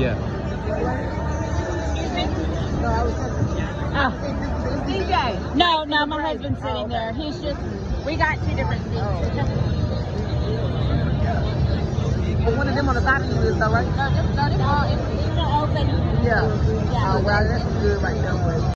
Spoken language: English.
Yeah. Oh. DJ. No, no, my husband's sitting oh, there. He's just, we got two different seats. Oh, but one of them on the bottom of this, though, right? No, just, no, this all, it's, it's open. Yeah. Yeah. Oh, well, that's good right now.